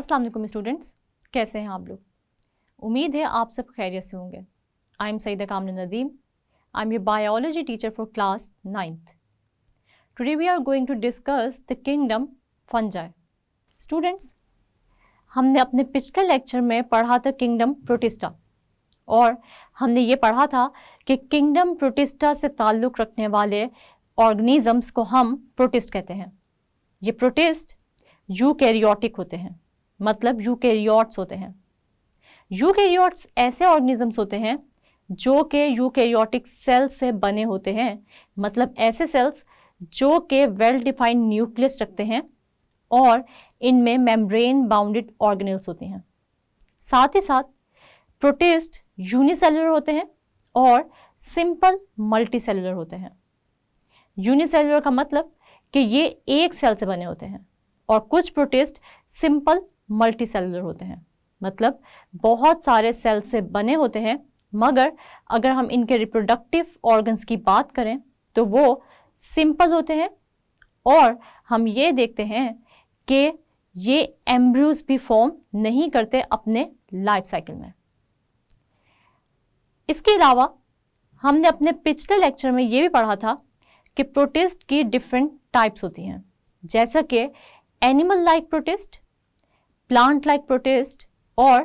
अस्सलाम वालेकुम स्टूडेंट्स कैसे हैं आप लोग? उम्मीद है आप सब खैरियत से होंगे। I am Saeeda Kaman Nadeem I am your biology teacher for class ninth today we are going to discuss the kingdom fungi students हमने अपने पिछले लेक्चर में पढ़ा था किंगडम प्रोटिस्टा और हमने ये पढ़ा था कि किंगडम प्रोटिस्टा से ताल्लुक़ रखने वाले ऑर्गेनिज़म्स को हम प्रोटिस्ट कहते हैं। ये प्रोटिस्ट यूकैरियोटिक होते हैं। मतलब यूकैरियोट्स होते हैं। यूकैरियोट्स ऐसे ऑर्गेनिजम्स होते हैं जो कि यूकैरियोटिक सेल्स से बने होते हैं। मतलब ऐसे सेल्स जो कि वेल डिफाइंड न्यूक्लियस रखते हैं और इनमें मेम्ब्रेन बाउंडेड ऑर्गेनल्स होते हैं। साथ ही साथ प्रोटेस्ट यूनिसेलुलर होते हैं और सिंपल मल्टीसेलुलर होते हैं। यूनिसेलुलर का मतलब कि ये एक सेल से बने होते हैं और कुछ प्रोटेस्ट सिंपल मल्टी सेलुलर होते हैं। मतलब बहुत सारे सेल से बने होते हैं, मगर अगर हम इनके रिप्रोडक्टिव ऑर्गन्स की बात करें तो वो सिंपल होते हैं और हम ये देखते हैं कि ये एम्ब्रूज भी फॉर्म नहीं करते अपने लाइफ साइकिल में। इसके अलावा हमने अपने पिछले लेक्चर में ये भी पढ़ा था कि प्रोटिस्ट की डिफरेंट टाइप्स होती हैं, जैसा कि animal like protist plant like protist और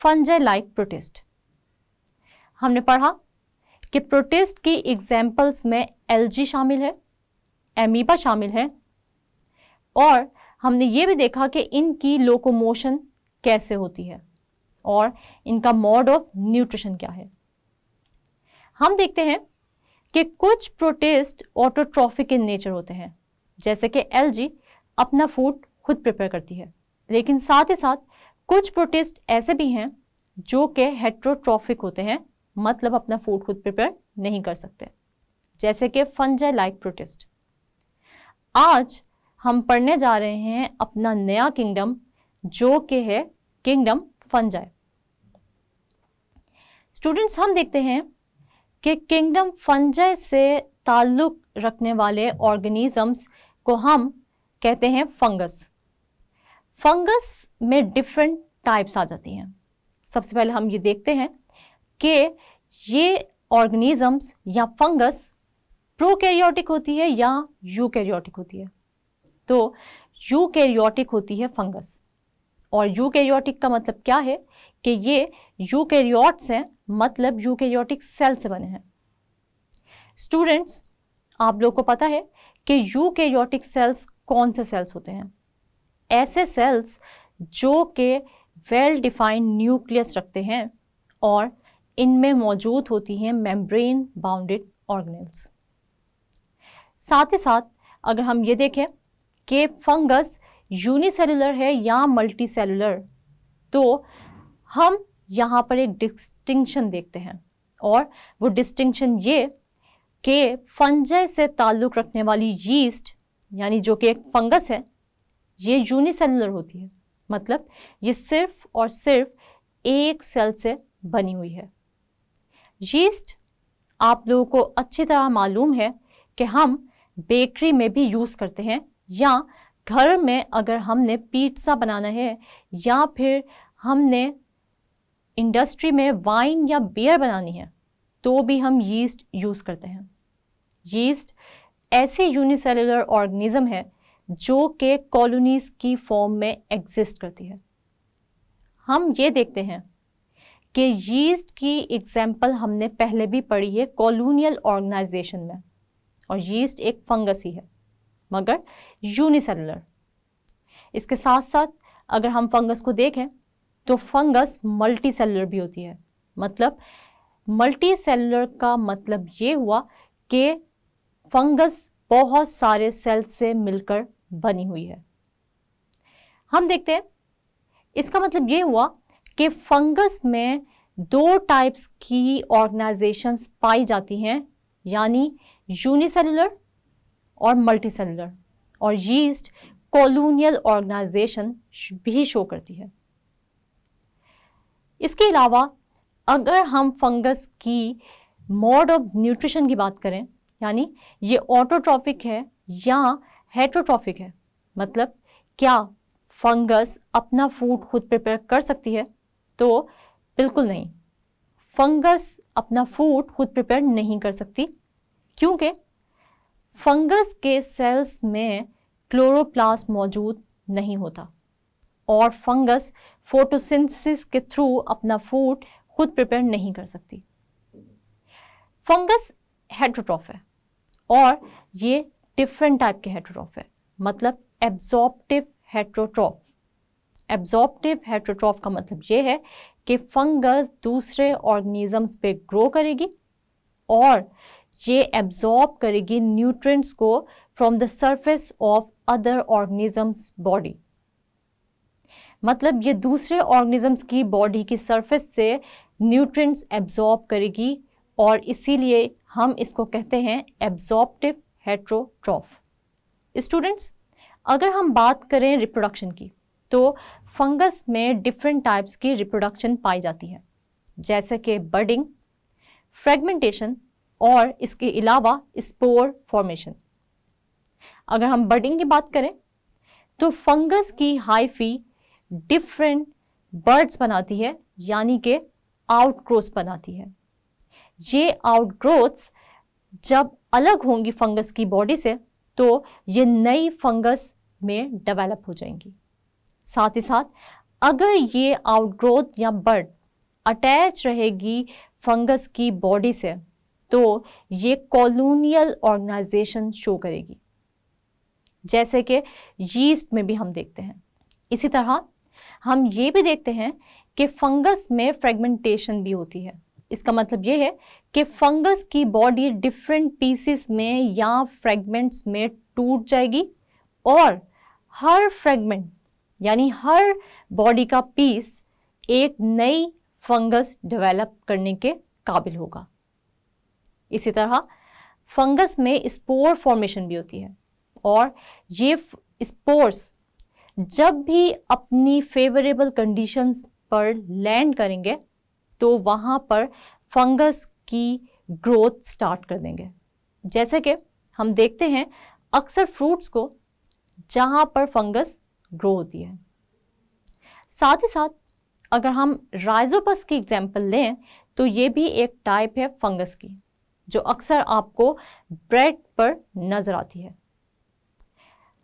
फंजय लाइक प्रोटिस्ट हमने पढ़ा कि प्रोटिस्ट की एग्जाम्पल्स में एलजी शामिल है एमीबा शामिल है और हमने ये भी देखा कि इनकी लोकोमोशन कैसे होती है और इनका मोड ऑफ़ न्यूट्रिशन क्या है। हम देखते हैं कि कुछ प्रोटेस्ट ऑटोट्रॉफिक इन नेचर होते हैं, जैसे कि एलजी अपना फ़ूड खुद प्रिपेयर करती है। लेकिन साथ ही साथ कुछ प्रोटिस्ट ऐसे भी हैं जो कि हेट्रोट्रॉफिक होते हैं मतलब अपना फ़ूड खुद प्रिपेयर नहीं कर सकते। जैसे कि फंजाई लाइक प्रोटिस्ट आज हम पढ़ने जा रहे हैं अपना नया किंगडम जो कि है किंगडम फंजाई स्टूडेंट्स हम देखते हैं कि किंगडम फंजाई से ताल्लुक़ रखने वाले ऑर्गेनिजम्स को हम कहते हैं फंगस फंगस में डिफरेंट टाइप्स आ जाती हैं। सबसे पहले हम ये देखते हैं कि ये ऑर्गेनिजम्स या फंगस प्रोकैरियोटिक होती है या यूकैरियोटिक होती है। तो यूकैरियोटिक होती है फंगस और यूकैरियोटिक का मतलब क्या है कि ये यूकैरियोट्स हैं मतलब यूकैरियोटिक सेल से बने हैं। स्टूडेंट्स आप लोग को पता है कि यूकैरियोटिक सेल्स कौन से सेल्स होते हैं? ऐसे सेल्स जो कि वेल डिफाइंड न्यूक्लियस रखते हैं और इनमें मौजूद होती हैं मेम्ब्रेन बाउंडेड ऑर्गेनल्स साथ ही साथ, अगर हम ये देखें कि फंगस यूनिसेलुलर है या मल्टी सेलुलर तो हम यहाँ पर एक डिस्टिंक्शन देखते हैं और वो डिस्टिंक्शन ये कि फंजय से ताल्लुक़ रखने वाली यीस्ट यानी जो कि एक फंगस है ये यूनिसेलुलर होती है। मतलब ये सिर्फ़ और सिर्फ़ एक सेल से बनी हुई है। यीस्ट आप लोगों को अच्छी तरह मालूम है कि हम बेकरी में भी यूज़ करते हैं या घर में अगर हमने पिज़्ज़ा बनाना है या फिर हमने इंडस्ट्री में वाइन या बियर बनानी है तो भी हम यीस्ट यूज़ करते हैं। यीस्ट ऐसे यूनिसेलुलर ऑर्गेनिज्म है जो कि कॉलोनीज की फॉर्म में एग्जिस्ट करती है। हम ये देखते हैं कि यीस्ट की एग्ज़ाम्पल हमने पहले भी पढ़ी है कॉलोनियल ऑर्गेनाइजेशन में। और यीस्ट एक फंगस ही है, मगर यूनिसेलुलर इसके साथ साथ अगर हम फंगस को देखें तो फंगस मल्टी सेलुलर भी होती है। मतलब मल्टी सेलुलर का मतलब ये हुआ कि फंगस बहुत सारे सेल से मिलकर बनी हुई है। हम देखते हैं। इसका मतलब ये हुआ कि फंगस में दो टाइप्स की ऑर्गेनाइजेशंस पाई जाती हैं, यानी यूनिसेलुलर और मल्टीसेलुलर और यीस्ट कॉलोनियल ऑर्गेनाइजेशन भी शो करती है। इसके अलावा अगर हम फंगस की मोड ऑफ़ न्यूट्रिशन की बात करें, यानी ये ऑटोट्रॉपिक है या हेट्रोट्रॉफिक है। मतलब क्या फंगस अपना फ़ूड खुद प्रिपेयर कर सकती है? तो बिल्कुल नहीं। फंगस अपना फ़ूड खुद प्रिपेयर नहीं कर सकती। क्योंकि फंगस के सेल्स में क्लोरोप्लास्ट मौजूद नहीं होता। और फंगस फोटोसिंथेसिस के थ्रू अपना फ़ूड खुद प्रिपेयर नहीं कर सकती। फंगस हेट्रोट्रॉफ है। और ये डिफरेंट टाइप के हेट्रोट्रॉफ है। मतलब एब्जॉर्प्टिव हेट्रोट्रॉफ एब्जॉर्प्टिव हेट्रोट्रॉफ का मतलब ये है कि फंगस दूसरे ऑर्गेनिजम्स पे ग्रो करेगी और ये एब्जॉर्ब करेगी न्यूट्रिएंट्स को from the surface of other organisms body मतलब ये दूसरे ऑर्गेनिजम्स की बॉडी की सरफेस से न्यूट्रिएंट्स एब्जॉर्ब करेगी और इसीलिए हम इसको कहते हैं एब्जॉर्प्टिव हेट्रोट्रॉफ स्टूडेंट्स अगर हम बात करें रिप्रोडक्शन की तो फंगस में डिफरेंट टाइप्स की रिप्रोडक्शन पाई जाती है। जैसे कि बर्डिंग फ्रेगमेंटेशन और इसके अलावा स्पोर फॉर्मेशन अगर हम बर्डिंग की बात करें तो फंगस की हाइफी डिफरेंट बर्ड्स बनाती है, यानी कि आउटग्रोथ्स बनाती है। ये आउटग्रोथ्स जब अलग होंगी फंगस की बॉडी से तो ये नई फंगस में डेवलप हो जाएँगी। साथ ही साथ, अगर ये आउटग्रोथ या बर्ड अटैच रहेगी फंगस की बॉडी से तो ये कॉलोनियल ऑर्गेनाइजेशन शो करेगी। जैसे कि यीस्ट में भी हम देखते हैं। इसी तरह, हम ये भी देखते हैं कि फंगस में फ्रेगमेंटेशन भी होती है। इसका मतलब ये है कि फंगस की बॉडी डिफरेंट पीसेस में या फ्रेगमेंट्स में टूट जाएगी और हर फ्रेगमेंट, यानी हर बॉडी का पीस एक नई फंगस डेवलप करने के काबिल होगा। इसी तरह फंगस में स्पोर फॉर्मेशन भी होती है और ये स्पोर्स जब भी अपनी फेवरेबल कंडीशंस पर लैंड करेंगे तो वहाँ पर फंगस की ग्रोथ स्टार्ट कर देंगे। जैसे कि हम देखते हैं अक्सर फ्रूट्स को जहाँ पर फंगस ग्रो होती है। साथ ही साथ अगर हम राइजोपस की एग्जांपल लें तो ये भी एक टाइप है फंगस की, जो अक्सर आपको ब्रेड पर नज़र आती है।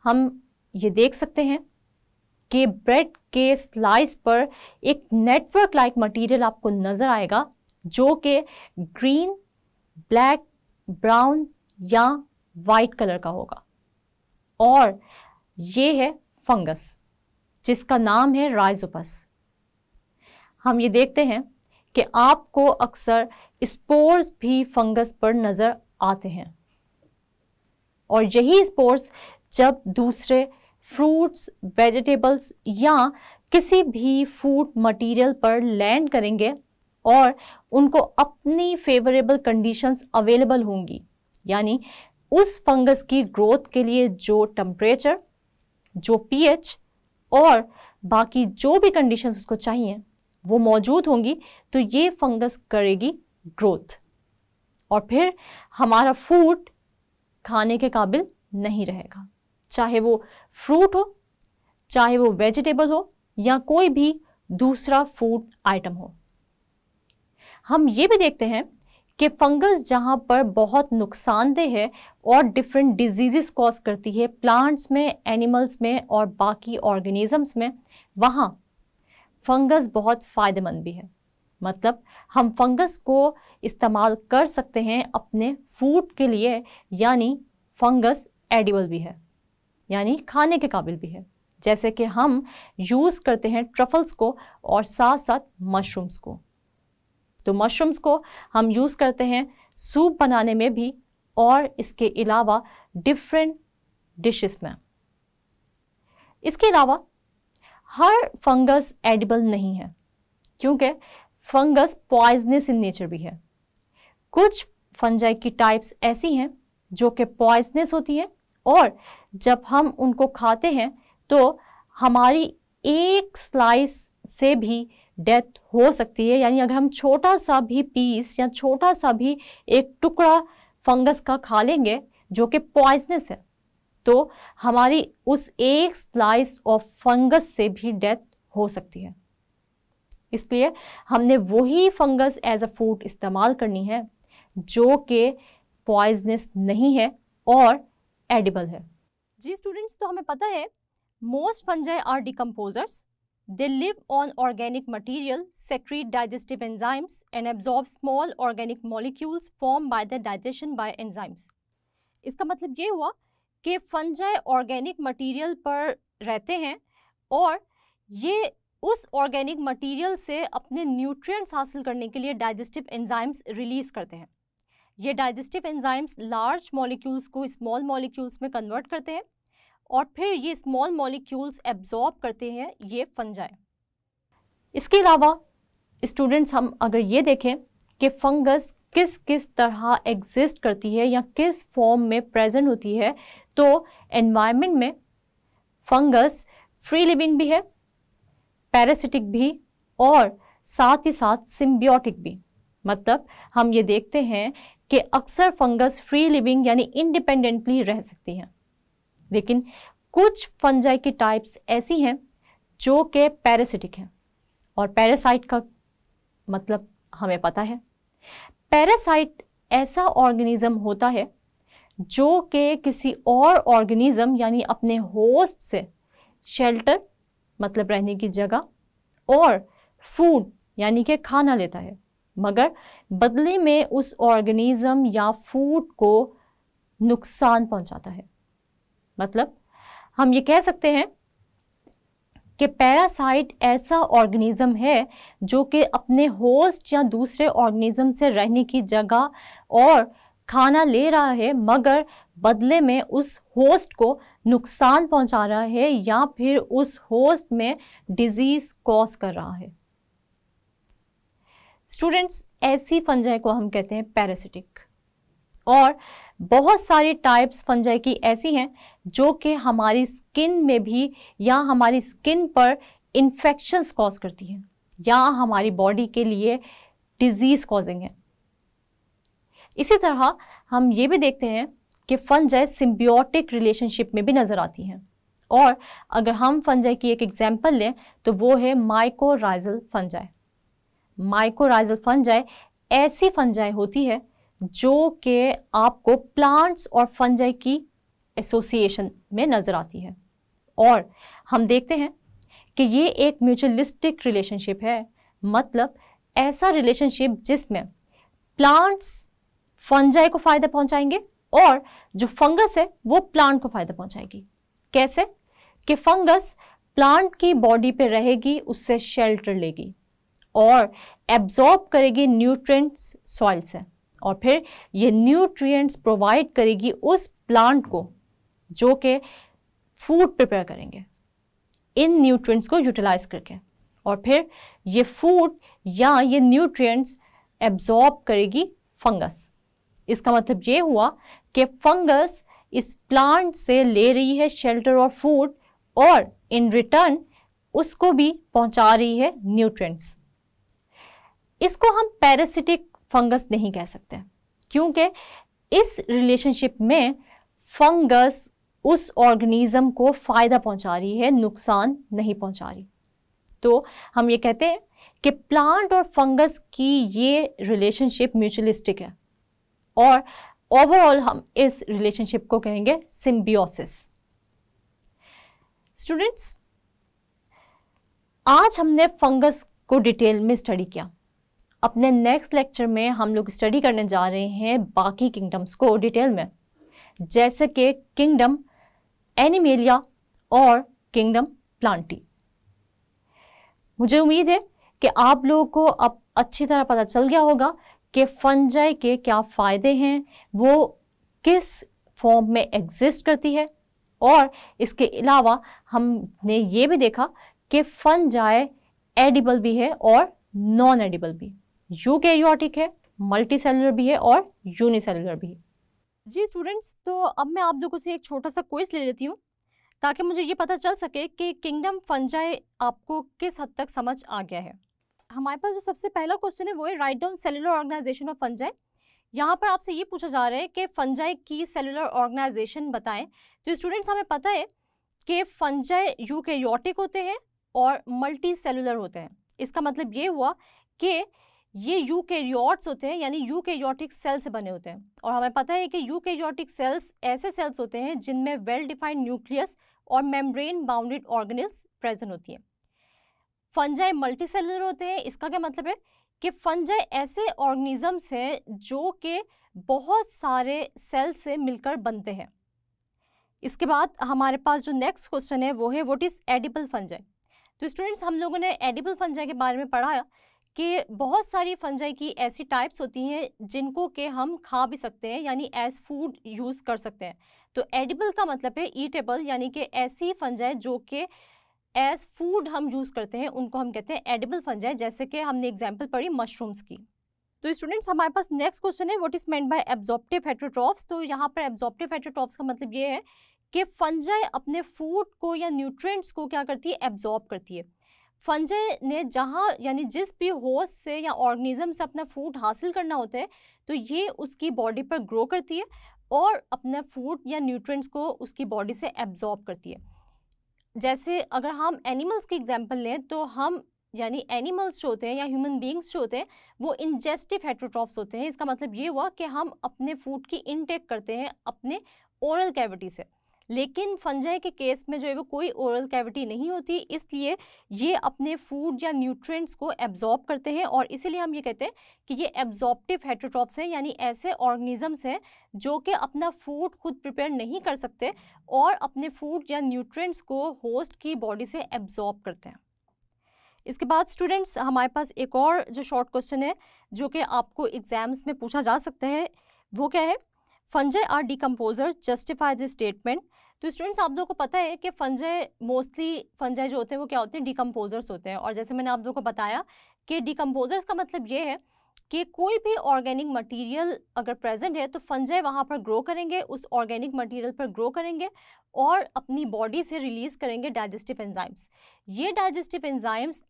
हम ये देख सकते हैं कि ब्रेड के स्लाइस पर एक नेटवर्क लाइक मटेरियल आपको नज़र आएगा जो कि ग्रीन ब्लैक ब्राउन या वाइट कलर का होगा। और ये है फंगस जिसका नाम है राइजोपस हम ये देखते हैं कि आपको अक्सर स्पोर्स भी फंगस पर नज़र आते हैं। और यही स्पोर्स जब दूसरे फ्रूट्स वेजिटेबल्स या किसी भी फ़ूड मटेरियल पर लैंड करेंगे और उनको अपनी फेवरेबल कंडीशंस अवेलेबल होंगी। यानी उस फंगस की ग्रोथ के लिए जो टेम्परेचर जो पीएच और बाकी जो भी कंडीशंस उसको चाहिए, वो मौजूद होंगी तो ये फंगस करेगी ग्रोथ और फिर हमारा फ़ूड खाने के काबिल नहीं रहेगा। चाहे वो फ्रूट हो, चाहे वो वेजिटेबल हो, या कोई भी दूसरा फ़ूड आइटम हो। हम ये भी देखते हैं कि फंगस जहाँ पर बहुत नुकसानदेह है और डिफरेंट डिज़ीज़ कॉज करती है प्लांट्स में एनिमल्स में और बाकी ऑर्गेनिजम्स में, वहाँ फंगस बहुत फ़ायदेमंद भी है। मतलब हम फंगस को इस्तेमाल कर सकते हैं अपने फ़ूड के लिए, यानी फंगस एडिबल भी है, यानी खाने के काबिल भी है। जैसे कि हम यूज़ करते हैं ट्रफल्स को और साथ साथ मशरूम्स को। तो मशरूम्स को हम यूज़ करते हैं। सूप बनाने में भी और इसके अलावा डिफरेंट डिशेस में। इसके अलावा हर फंगस एडिबल नहीं है, क्योंकि फंगस पॉइजनस इन नेचर भी है। कुछ फंजाई की टाइप्स ऐसी हैं जो कि पॉइजनस होती हैं और जब हम उनको खाते हैं तो हमारी एक स्लाइस से भी डेथ हो सकती है। यानी अगर हम छोटा सा भी पीस या छोटा सा भी एक टुकड़ा फंगस का खा लेंगे, जो कि पॉइजनस है तो हमारी उस एक स्लाइस ऑफ़ फंगस से भी डेथ हो सकती है। इसलिए हमने वही फंगस एज अ फ़ूड इस्तेमाल करनी है, जो कि पॉइजनस नहीं है और एडिबल है। जी स्टूडेंट्स तो हमें पता है most fungi are decomposers they live on organic material secrete digestive enzymes and absorb small organic molecules form by the digestion by enzymes इसका मतलब ये हुआ कि फंजाई ऑर्गेनिक मटेरियल पर रहते हैं और ये उस ऑर्गेनिक मटेरियल से अपने न्यूट्रिएंट्स हासिल करने के लिए डाइजेस्टिव एंजाइम्स रिलीज़ करते हैं। ये डाइजेस्टिव एंजाइम्स लार्ज मॉलिक्यूल्स को स्मॉल मॉलिक्यूल्स में कन्वर्ट करते हैं। और फिर ये स्मॉल मॉलिक्यूल्स एब्जॉर्ब करते हैं ये फंजाई इसके अलावा स्टूडेंट्स हम अगर ये देखें कि फंगस किस किस तरह एग्जिस्ट करती है या किस फॉर्म में प्रेजेंट होती है तो एनवायरनमेंट में फंगस फ्री लिविंग भी है पैरासिटिक भी और साथ ही साथ सिम्बियोटिक भी. मतलब हम ये देखते हैं कि अक्सर फंगस फ्री लिविंग यानी इंडिपेंडेंटली रह सकती हैं। लेकिन कुछ फंजाई की टाइप्स ऐसी हैं जो कि पैरासिटिक हैं। और पैरासाइट का मतलब हमें पता है। पैरासाइट ऐसा ऑर्गेनिज्म होता है जो कि किसी और ऑर्गेनिज्म यानी अपने होस्ट से शेल्टर मतलब रहने की जगह और फ़ूड यानी कि खाना लेता है। मगर बदले में उस ऑर्गेनिज्म या फ़ूड को नुकसान पहुंचाता है। मतलब हम ये कह सकते हैं कि पैरासाइट ऐसा ऑर्गेनिज्म है जो कि अपने होस्ट या दूसरे ऑर्गेनिज्म से रहने की जगह और खाना ले रहा है, मगर बदले में उस होस्ट को नुकसान पहुँचा रहा है या फिर उस होस्ट में डिज़ीज़ कॉज कर रहा है। स्टूडेंट्स ऐसी फंजाई को हम कहते हैं पैरासिटिक और बहुत सारी टाइप्स फंजाई की ऐसी हैं जो कि हमारी स्किन में भी या हमारी स्किन पर इन्फेक्शंस कॉज करती हैं या हमारी बॉडी के लिए डिज़ीज़ कॉजिंग है। इसी तरह हम ये भी देखते हैं कि फंजाई सिम्बियोटिक रिलेशनशिप में भी नज़र आती हैं और अगर हम फंजाई की एक एग्जांपल लें तो वो है माइकोराइजल फंजाई माइकोराइजल फंजाई ऐसी फंजाई होती है जो कि आपको प्लांट्स और फंजाई की एसोसिएशन में नज़र आती है। और हम देखते हैं कि ये एक म्यूचुअलिस्टिक रिलेशनशिप है। मतलब ऐसा रिलेशनशिप जिसमें प्लांट्स फंजाई को फ़ायदा पहुंचाएँगे और जो फंगस है, वो प्लांट को फ़ायदा पहुंचाएगी। कैसे? कि फंगस प्लांट की बॉडी पे रहेगी, उससे शेल्टर लेगी और एब्जॉर्ब करेगी न्यूट्रिएंट्स सॉइल से। और फिर ये न्यूट्रिएंट्स प्रोवाइड करेगी उस प्लांट को जो कि फ़ूड प्रिपेयर करेंगे। इन न्यूट्रिएंट्स को यूटिलाइज करके। और फिर ये फ़ूड या ये न्यूट्रिएंट्स एब्जॉर्ब करेगी फंगस इसका मतलब ये हुआ कि फंगस इस प्लांट से ले रही है शेल्टर और फ़ूड और इन रिटर्न उसको भी पहुँचा रही है न्यूट्रिएंट्स इसको हम पैरासिटिक फंगस नहीं कह सकते। क्योंकि इस रिलेशनशिप में फंगस उस ऑर्गेनिज्म को फ़ायदा पहुँचा रही है, नुकसान नहीं पहुँचा रही। तो हम ये कहते हैं कि प्लांट और फंगस की ये रिलेशनशिप म्यूचुअलिस्टिक है। और ओवरऑल हम इस रिलेशनशिप को कहेंगे सिम्बियोसिस स्टूडेंट्स आज हमने फंगस को डिटेल में स्टडी किया। अपने नेक्स्ट लेक्चर में हम लोग स्टडी करने जा रहे हैं बाकी किंगडम्स को डिटेल में। जैसे कि किंगडम एनिमेलिया और किंगडम प्लांटी मुझे उम्मीद है कि आप लोगों को अब अच्छी तरह पता चल गया होगा कि फंजाई के क्या फ़ायदे हैं, वो किस फॉर्म में एग्जिस्ट करती है और इसके अलावा हमने ये भी देखा कि फंजाई एडिबल भी है और नॉन एडिबल भी। यूकैरियोटिक है मल्टी सेलुलर भी है और यूनिसेलुलर भी है। जी स्टूडेंट्स तो अब मैं आप लोगों से एक छोटा सा क्वेश्चन ले लेती हूँ, ताकि मुझे ये पता चल सके कि किंगडम फंजाई आपको किस हद तक समझ आ गया है। हमारे पास जो सबसे पहला क्वेश्चन है, वो है write down cellular organisation of fungi यहाँ पर आपसे ये पूछा जा रहा है कि फंजाई की सेलुलर ऑर्गेनाइजेशन बताएँ। तो स्टूडेंट्स हमें पता है कि फंजाई यूकैरियोटिक होते हैं और मल्टी सेलुलर होते हैं। इसका मतलब ये हुआ कि ये यूकैरियोट्स होते हैं, यानी यूकैरियोटिक सेल से बने होते हैं। और हमें पता है कि यूकैरियोटिक सेल्स ऐसे सेल्स होते हैं जिनमें वेल डिफाइंड न्यूक्लियस और मेम्ब्रेन बाउंडेड ऑर्गेनल्स प्रेजेंट होती हैं। फंजाई मल्टी सेलुलर होते हैं, इसका क्या मतलब है? कि फंजाई ऐसे ऑर्गेनिजम्स हैं जो कि बहुत सारे सेल से मिलकर बनते हैं। इसके बाद हमारे पास जो नेक्स्ट क्वेश्चन है, वो है व्हाट इज़ एडिबल फंजाई तो स्टूडेंट्स हम लोगों ने एडिबल फंजाई के बारे में पढ़ा कि बहुत सारी फंजाई की ऐसी टाइप्स होती हैं, जिनको के हम खा भी सकते हैं, यानी एज फ़ूड यूज़ कर सकते हैं। तो एडिबल का मतलब है ईटेबल यानी कि ऐसी फंजाई जो कि एज फ़ूड हम यूज़ करते हैं, उनको हम कहते हैं एडिबल फंजाई, जैसे कि हमने एग्ज़ाम्पल पढ़ी मशरूम्स की। तो स्टूडेंट्स हमारे पास नेक्स्ट क्वेश्चन है what is meant by absorptive heterotrophs तो यहाँ पर एब्जॉर्प्टिव हेट्रोट्रॉफ्स का मतलब ये है कि फंजाई अपने फ़ूड को या न्यूट्रिएंट्स को क्या करती है एब्जॉर्ब करती है। फंजाई ने जहाँ, यानी जिस भी होस्ट से या ऑर्गेनिज्म से अपना फ़ूड हासिल करना होता है तो ये उसकी बॉडी पर ग्रो करती है और अपना फ़ूड या न्यूट्रिएंट्स को उसकी बॉडी से एब्जॉर्ब करती है। जैसे अगर हम एनिमल्स की एग्जांपल लें तो हम, यानी एनिमल्स जो होते हैं या ह्यूमन बींग्स जो होते हैं, वो इंजेस्टिव हेट्रोट्रॉफ्स होते हैं। इसका मतलब ये हुआ कि हम अपने फ़ूड की इनटेक करते हैं अपने ओरल कैविटी से। लेकिन फंजाई के केस में जो है वो कोई ओरल कैविटी नहीं होती, इसलिए ये अपने फ़ूड या न्यूट्रिएंट्स को एब्जॉर्ब करते हैं और इसीलिए हम ये कहते हैं कि ये एब्जॉर्प्टिव हेट्रोट्रॉप्स हैं, यानी ऐसे ऑर्गेनिजम्स हैं जो कि अपना फ़ूड खुद प्रिपेयर नहीं कर सकते और अपने फ़ूड या न्यूट्रिएंट्स को होस्ट की बॉडी से एब्जॉर्ब करते हैं। इसके बाद स्टूडेंट्स हमारे पास एक और जो शॉर्ट क्वेश्चन है, जो कि आपको एग्ज़ाम्स में पूछा जा सकता है, वो क्या है? Fungi are decomposer justify this statement तो स्टूडेंट्स आप लोगों को पता है कि फंजे मोस्टली फंजे जो होते हैं, वो क्या होते हैं? डिकम्पोजर्स होते हैं। और जैसे मैंने आप लोगों को बताया कि डिकम्पोजर्स का मतलब ये है कि कोई भी ऑर्गेनिक मटेरियल अगर प्रेजेंट है तो फंजे वहाँ पर ग्रो करेंगे, उस ऑर्गेनिक मटेरियल पर ग्रो करेंगे और अपनी बॉडी से रिलीज़ करेंगे डाइजेस्टिव एंजाइम्स ये डाइजेस्टिव एंजाइम्स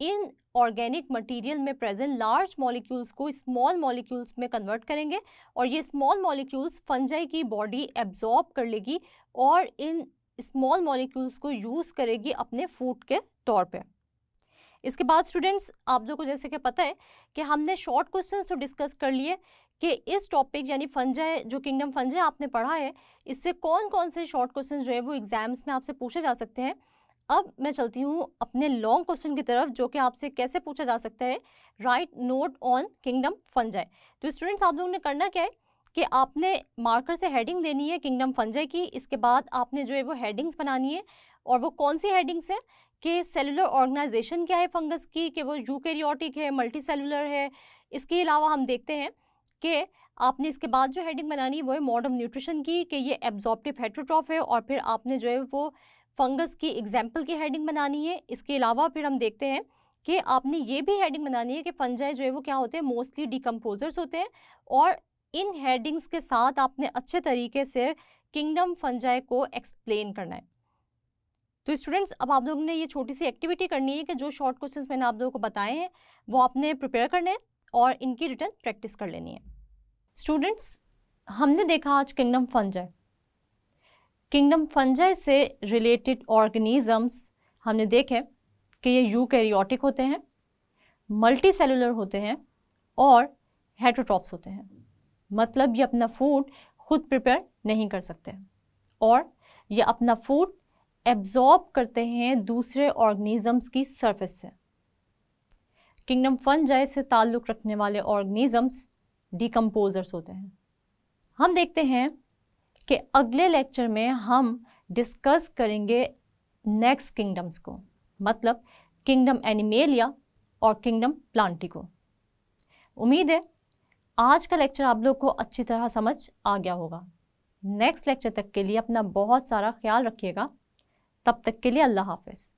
इन ऑर्गेनिक मटेरियल में प्रेजेंट लार्ज मॉलिक्यूल्स को स्मॉल मॉलिक्यूल्स में कन्वर्ट करेंगे और ये स्मॉल मॉलिक्यूल्स फंजाई की बॉडी एब्जॉर्ब कर लेगी और इन स्मॉल मॉलिक्यूल्स को यूज़ करेगी अपने फ़ूड के तौर पे। इसके बाद स्टूडेंट्स, आप लोगों को जैसे कि पता है कि हमने शॉर्ट क्वेश्चंस तो डिस्कस कर लिए कि इस टॉपिक यानी फंजाई, जो किंगडम फंजाई आपने पढ़ा है, इससे कौन कौन से शॉर्ट क्वेश्चन जो है वो एग्ज़ाम्स में आपसे पूछे जा सकते हैं। अब मैं चलती हूँ अपने लॉन्ग क्वेश्चन की तरफ़, जो कि आपसे कैसे पूछा जा सकता है? Write note on kingdom fungi तो स्टूडेंट्स आप लोगों ने करना क्या है कि आपने मार्कर से हेडिंग देनी है किंगडम फंजाई की, इसके बाद आपने जो है वो हेडिंग्स बनानी है, और वो कौन सी हेडिंग्स है? कि सेलुलर ऑर्गेनाइजेशन क्या है फंगस की, कि वो यूकैरियोटिक है मल्टी सेलुलर है? इसके अलावा हम देखते हैं कि आपने इसके बाद जो हेडिंग बनानी है, वो है मॉडर्न न्यूट्रिशन की, कि ये एब्जॉर्प्टिव हेट्रोट्रॉफ है, और फिर आपने जो है वो फंगस की एग्ज़ाम्पल की हेडिंग बनानी है। इसके अलावा फिर हम देखते हैं कि आपने ये भी हेडिंग बनानी है कि फंजाई जो है वो क्या होते हैं? मोस्टली डिकम्पोजर्स होते हैं और इन हेडिंग्स के साथ आपने अच्छे तरीके से किंगडम फंजाई को एक्सप्लेन करना है। तो स्टूडेंट्स अब आप लोगों ने ये छोटी सी एक्टिविटी करनी है कि जो शॉर्ट क्वेश्चंस मैंने आप लोगों को बताए हैं, वो आपने प्रिपेयर करने हैं और इनकी रिटर्न प्रैक्टिस कर लेनी है। स्टूडेंट्स हमने देखा आज किंगडम फंजाई किंगडम फंजाई से रिलेटेड ऑर्गेनिजम्स, हमने देखे कि ये यूकैरियोटिक होते हैं मल्टी सेलुलर होते हैं और हेट्रोट्रॉप्स होते हैं। मतलब ये अपना फ़ूड खुद प्रिपेयर नहीं कर सकते और ये अपना फ़ूड एब्जॉर्ब करते हैं दूसरे ऑर्गेनिजम्स की सरफेस से। किंगडम फंजाई से ताल्लुक़ रखने वाले ऑर्गेनिजम्स डिकम्पोजर्स होते हैं। हम देखते हैं कि अगले लेक्चर में हम डिस्कस करेंगे नेक्स्ट किंगडम्स को मतलब किंगडम एनिमेलिया और किंगडम प्लांटी को। उम्मीद है आज का लेक्चर आप लोग को अच्छी तरह समझ आ गया होगा। नेक्स्ट लेक्चर तक के लिए अपना बहुत सारा ख्याल रखिएगा। तब तक के लिए अल्लाह हाफिज़।